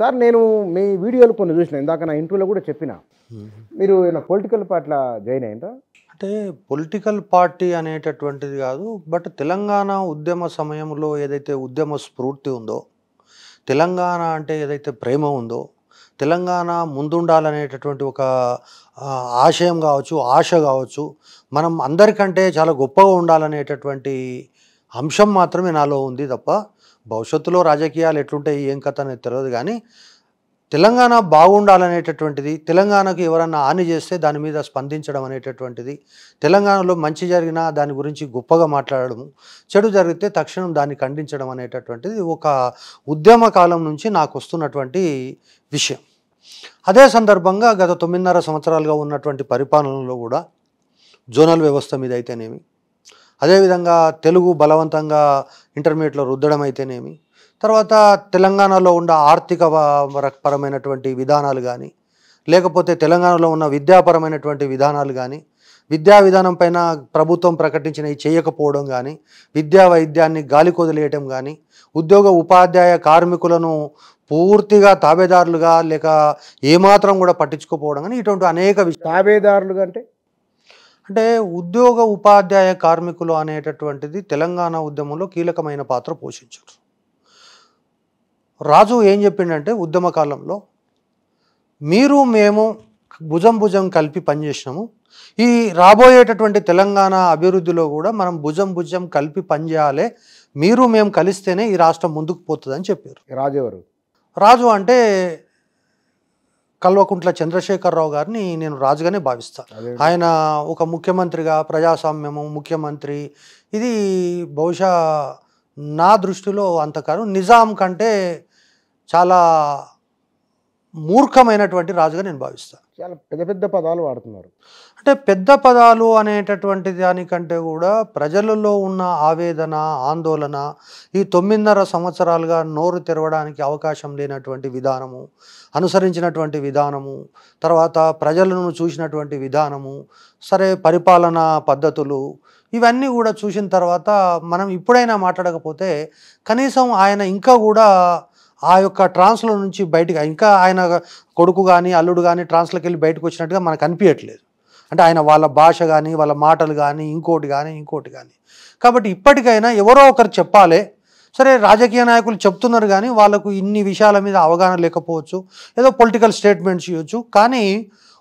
Sir నేను మీ వీడియోలు కొన్ని చూసిన. ఇందాక నా ఇంటర్వ్యూలో కూడా చెప్పిన. మీరు ఏమైనా పొలిటికల్ పార్టీలో జాయిన్ అయ్యిందా? అంటే పొలిటికల్ పార్టీ అనేటటువంటిది కాదు బట్ తెలంగాణ ఉద్యమ సమయంలో ఏదైతే ఉద్యమ స్ఫూర్తి ఉందో తెలంగాణ అంటే ఏదైతే ప్రేమ ఉందో తెలంగాణ ముందుండాలనేటటువంటి ఒక ఆశయం కావచ్చు ఆశ కావచ్చు మనం అందరికంటే చాలా గొప్పగా ఉండాలనేటటువంటి అంశం మాత్రమే నాలో ఉంది తప్ప భవిష్యత్తులో రాజకీయాలు ఎట్లుంటాయి ఏం కథ అనేది తెలియదు కానీ తెలంగాణ బాగుండాలనేటటువంటిది తెలంగాణకు ఎవరన్నా హాని చేస్తే దాని మీద స్పందించడం అనేటటువంటిది తెలంగాణలో మంచి జరిగినా దాని గురించి గొప్పగా మాట్లాడడం చెడు జరిగితే తక్షణం దాన్ని ఖండించడం అనేటటువంటిది ఒక ఉద్యమ కాలం నుంచి నాకు వస్తున్నటువంటి విషయం. అదే సందర్భంగా గత తొమ్మిదిన్నర సంవత్సరాలుగా ఉన్నటువంటి పరిపాలనలో కూడా జోనల్ వ్యవస్థ మీద అయితేనేమి అదేవిధంగా తెలుగు బలవంతంగా ఇంటర్మీడియట్లో రుద్దడం అయితేనేమి తర్వాత తెలంగాణలో ఉన్న ఆర్థిక పరమైనటువంటి విధానాలు కానీ లేకపోతే తెలంగాణలో ఉన్న విద్యాపరమైనటువంటి విధానాలు కానీ విద్యా విధానం పైన ప్రభుత్వం ప్రకటించినవి చేయకపోవడం కానీ విద్యా వైద్యాన్ని గాలి కొదిలేయటం కానీ ఉద్యోగ ఉపాధ్యాయ కార్మికులను పూర్తిగా తాబేదారులుగా లేక ఏమాత్రం కూడా పట్టించుకోపోవడం కానీ ఇటువంటి అనేక తాబేదారులుగా తాబేదారులు అంటే? అంటే ఉద్యోగ ఉపాధ్యాయ కార్మికులు అనేటటువంటిది తెలంగాణ ఉద్యమంలో కీలకమైన పాత్ర పోషించారు. రాజు ఏం చెప్పిండంటే ఉద్యమ కాలంలో మీరు మేము భుజం భుజం కలిపి పనిచేసినాము. ఈ రాబోయేటటువంటి తెలంగాణ అభివృద్ధిలో కూడా మనం భుజం భుజం కలిపి పనిచేయాలి. మీరు మేము కలిస్తేనే ఈ రాష్ట్రం ముందుకు పోతుందని చెప్పారు. రాజెవరు రాజు అంటే కల్వకుంట్ల చంద్రశేఖరరావు గారిని నేను రాజుగానే భావిస్తాను. ఆయన ఒక ముఖ్యమంత్రిగా ప్రజాస్వామ్యము ముఖ్యమంత్రి. ఇది బహుశా నా దృష్టిలో అంతకాదు. నిజాం కంటే చాలా మూర్ఖమైనటువంటి రాజుగా నేను భావిస్తాను. చాలా పెద్ద పెద్ద పదాలు వాడుతున్నారు. అంటే పెద్ద పదాలు అనేటటువంటి దానికంటే కూడా ప్రజలలో ఉన్న ఆవేదన ఆందోళన ఈ తొమ్మిదిన్నర సంవత్సరాలుగా నోరు తెరవడానికి అవకాశం లేనటువంటి విధానము అనుసరించినటువంటి విధానము తర్వాత ప్రజలను చూసినటువంటి విధానము సరే పరిపాలనా పద్ధతులు ఇవన్నీ కూడా చూసిన తర్వాత మనం ఇప్పుడైనా మాట్లాడకపోతే కనీసం ఆయన ఇంకా కూడా ఆ యొక్క ట్రాన్స్లో నుంచి బయటకు ఇంకా ఆయన కొడుకు కానీ అల్లుడు కానీ ట్రాన్స్లోకి వెళ్ళి బయటకు వచ్చినట్టుగా మనకు అనిపించట్లేదు అంటే ఆయన వాళ్ళ భాష కానీ వాళ్ళ మాటలు కానీ ఇంకోటి కానీ ఇంకోటి కానీ కాబట్టి ఇప్పటికైనా ఎవరో ఒకరు చెప్పాలి. సరే రాజకీయ నాయకులు చెప్తున్నారు కానీ వాళ్ళకు ఇన్ని విషయాల మీద అవగాహన లేకపోవచ్చు ఏదో పొలిటికల్ స్టేట్మెంట్స్ ఇవ్వచ్చు. కానీ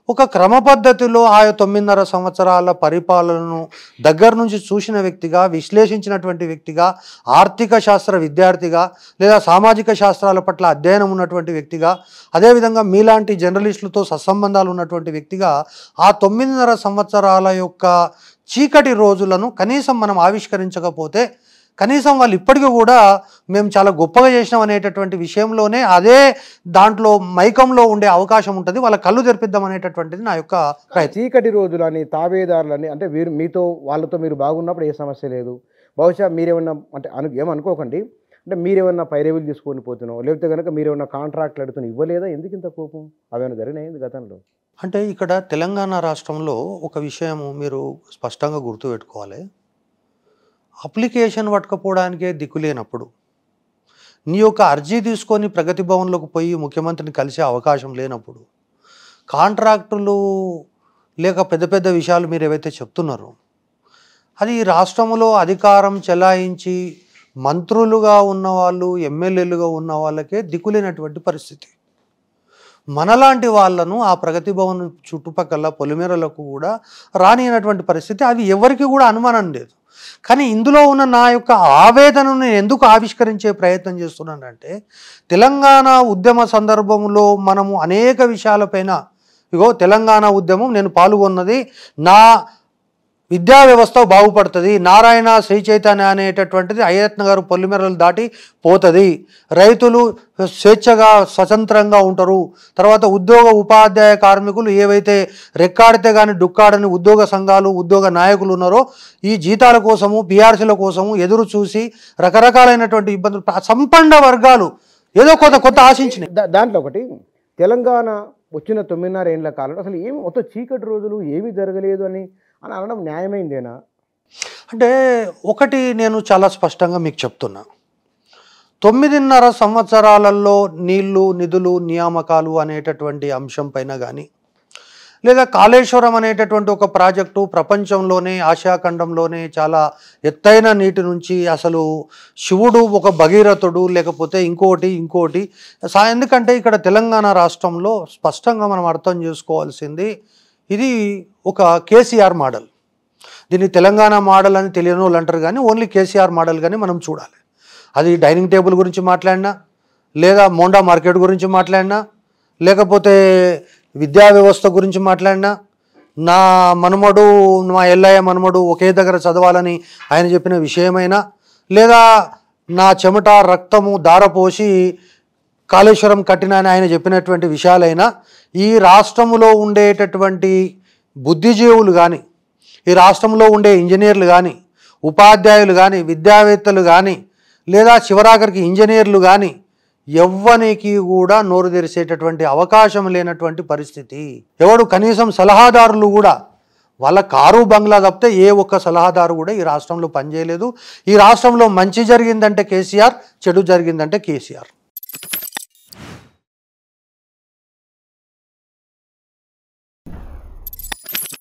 ఒక క్రమ పద్ధతిలో ఆయా తొమ్మిదిన్నర సంవత్సరాల పరిపాలనను దగ్గర నుంచి చూసిన వ్యక్తిగా విశ్లేషించినటువంటి వ్యక్తిగా ఆర్థిక శాస్త్ర విద్యార్థిగా లేదా సామాజిక శాస్త్రాల పట్ల అధ్యయనం ఉన్నటువంటి వ్యక్తిగా అదేవిధంగా మీలాంటి జర్నలిస్టులతో సత్సంబంధాలు ఉన్నటువంటి వ్యక్తిగా ఆ తొమ్మిదిన్నర సంవత్సరాల యొక్క చీకటి రోజులను కనీసం మనం ఆవిష్కరించకపోతే కనీసం వాళ్ళు ఇప్పటికీ కూడా మేము చాలా గొప్పగా చేసినాం అనేటటువంటి విషయంలోనే అదే దాంట్లో మైకంలో ఉండే అవకాశం ఉంటుంది వాళ్ళ కళ్ళు తెరిపిద్దాం అనేటటువంటిది నా యొక్క ప్రయత్నం. చీకటి రోజులని తాబేదారులని అంటే వీరు మీతో వాళ్ళతో మీరు బాగున్నప్పుడు ఏ సమస్య లేదు. బహుశా మీరేమన్నా అంటే అను ఏమనుకోకండి. అంటే మీరేమన్నా పైరేవులు తీసుకొని పోతున్నావు లేకపోతే కనుక మీరేమన్నా కాంట్రాక్ట్లు అడుగుతున్నా ఇవ్వలేదా? ఎందుకు ఇంత కోపం? అవేమైనా జరిగినాయి గతంలో? అంటే ఇక్కడ తెలంగాణ రాష్ట్రంలో ఒక విషయం మీరు స్పష్టంగా గుర్తుపెట్టుకోవాలి. అప్లికేషన్ పట్టుకపోవడానికే దిక్కు లేనప్పుడు నీ యొక్క అర్జీ తీసుకొని ప్రగతి భవన్లోకి పోయి ముఖ్యమంత్రిని కలిసే అవకాశం లేనప్పుడు కాంట్రాక్టులు లేక పెద్ద పెద్ద విషయాలు మీరు ఏవైతే చెప్తున్నారో అది రాష్ట్రంలో అధికారం చెలాయించి మంత్రులుగా ఉన్నవాళ్ళు ఎమ్మెల్యేలుగా ఉన్న వాళ్ళకే దిక్కులేనటువంటి పరిస్థితి. మనలాంటి వాళ్ళను ఆ ప్రగతి భవన్ చుట్టుపక్కల పొలిమేరలకు కూడా రానియనటువంటి పరిస్థితి అవి ఎవరికి కూడా అనుమానం లేదు. కానీ ఇందులో ఉన్న నా యొక్క ఆవేదనను నేను ఎందుకు ఆవిష్కరించే ప్రయత్నం చేస్తున్నానంటే తెలంగాణ ఉద్యమ సందర్భంలో మనము అనేక విషయాలపైన ఇగో తెలంగాణ ఉద్యమం నేను పాల్గొన్నది నా విద్యా వ్యవస్థ బాగుపడుతుంది. నారాయణ శ్రీ చైతన్య అనేటటువంటిది అయ్యరత్న గారు పొల్లిమెరలు దాటి పోతుంది. రైతులు స్వేచ్ఛగా స్వతంత్రంగా ఉంటారు. తర్వాత ఉద్యోగ ఉపాధ్యాయ కార్మికులు ఏవైతే రెక్కాడితే కానీ డుక్కాడని ఉద్యోగ సంఘాలు ఉద్యోగ నాయకులు ఉన్నారో ఈ జీతాల కోసము బీఆర్సీల కోసము ఎదురు చూసి రకరకాలైనటువంటి ఇబ్బందులు సంపన్న వర్గాలు ఏదో కొంత కొత్త ఆశించినాయి. దా- దాంట్లో ఒకటి తెలంగాణ వచ్చిన తొమ్మిదిన్నర ఏళ్ళ కాలంలో అసలు ఏమి మొత్తం చీకటి రోజులు ఏమీ జరగలేదు అని అని అనడం న్యాయమైందేనా? అంటే ఒకటి నేను చాలా స్పష్టంగా మీకు చెప్తున్నా. తొమ్మిదిన్నర సంవత్సరాలలో నీళ్ళు నిధులు నియామకాలు అనేటటువంటి అంశం పైన కానీ లేదా కాళేశ్వరం అనేటటువంటి ఒక ప్రాజెక్టు ప్రపంచంలోనే ఆసియాఖండంలోనే చాలా ఎత్తైన నీటి నుంచి అసలు శివుడు ఒక భగీరథుడు లేకపోతే ఇంకోటి ఇంకోటి. ఎందుకంటే ఇక్కడ తెలంగాణ రాష్ట్రంలో స్పష్టంగా మనం అర్థం చేసుకోవాల్సింది ఇది ఒక కేసీఆర్ మోడల్. దీన్ని తెలంగాణ మోడల్ అని తెలియని వాళ్ళు అంటారు కానీ ఓన్లీ కేసీఆర్ మోడల్ కానీ మనం చూడాలి. అది డైనింగ్ టేబుల్ గురించి మాట్లాడినా లేదా మోండా మార్కెట్ గురించి మాట్లాడినా లేకపోతే విద్యా వ్యవస్థ గురించి మాట్లాడినా నా మనుమడు మా ఎల్లయ్య మనుమడు ఒకే దగ్గర చదవాలని ఆయన చెప్పిన విషయమైనా లేదా నా చెమట రక్తము దారపోసి కాళేశ్వరం కట్టిన అని ఆయన చెప్పినటువంటి విషయాలైనా ఈ రాష్ట్రములో ఉండేటటువంటి బుద్ధిజీవులు కానీ ఈ రాష్ట్రంలో ఉండే ఇంజనీర్లు కానీ ఉపాధ్యాయులు కానీ విద్యావేత్తలు కానీ లేదా చివరాఖరికి ఇంజనీర్లు కానీ ఎవ్వనికి కూడా నోరు తెరిసేటటువంటి అవకాశం లేనటువంటి పరిస్థితి. ఎవడు కనీసం సలహాదారులు కూడా వాళ్ళ కారు బంగ్లా తప్పితే ఏ ఒక్క సలహాదారు కూడా ఈ రాష్ట్రంలో పనిచేయలేదు. ఈ రాష్ట్రంలో మంచి జరిగిందంటే కేసీఆర్ చెడు జరిగిందంటే కేసీఆర్.